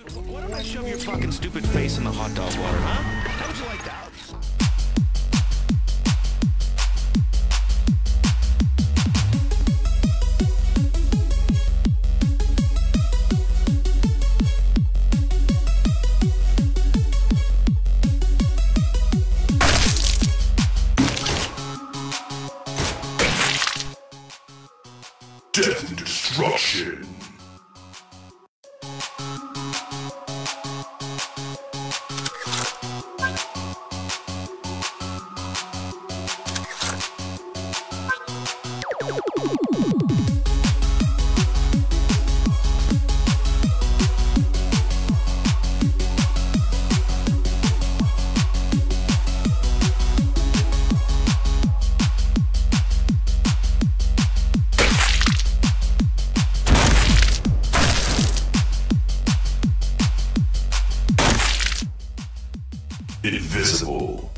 Why don't I shove your fucking stupid face in the hot dog water, huh? How would you like that? Death and destruction. Invisible.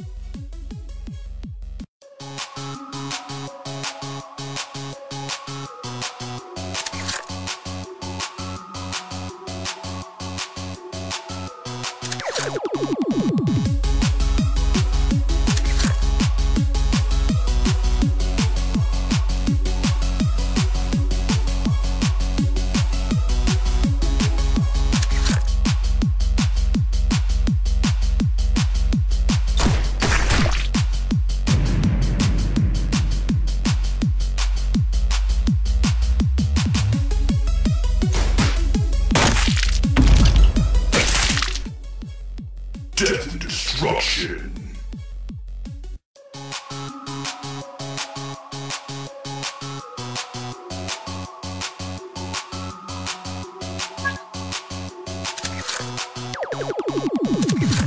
Death and destruction. Godly. Brutal. Target neutralized. Point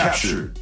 captured.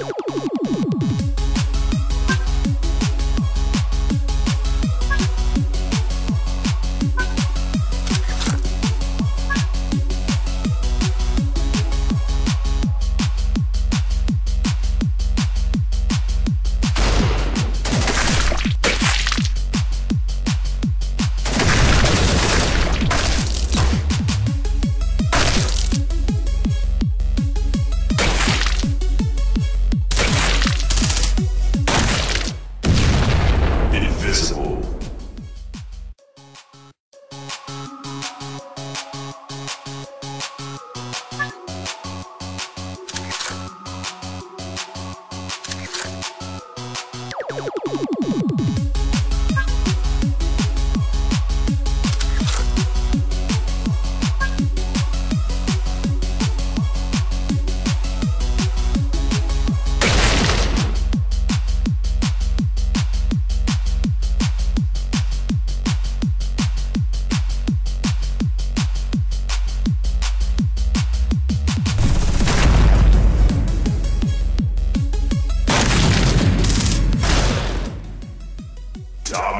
Invisible.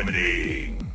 Dominating.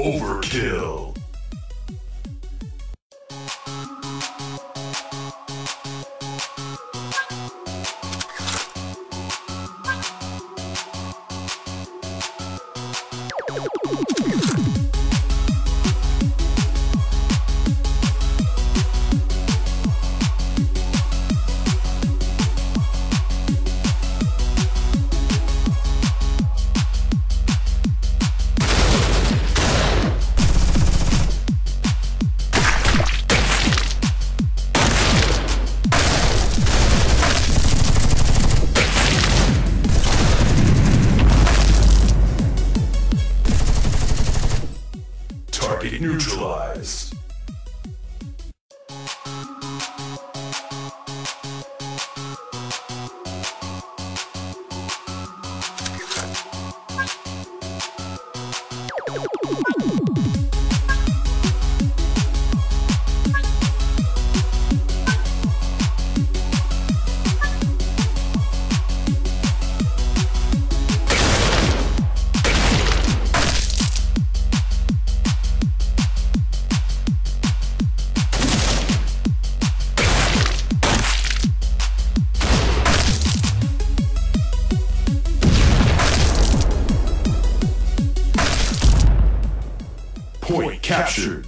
Overkill. Target neutralized. 是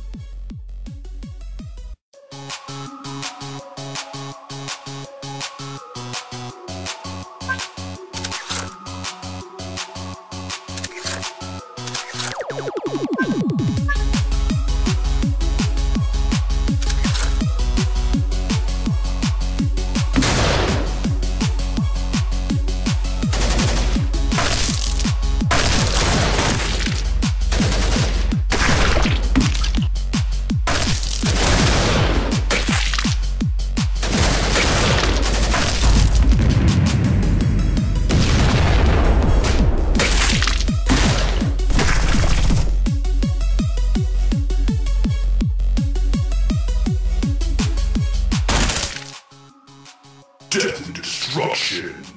Death and destruction.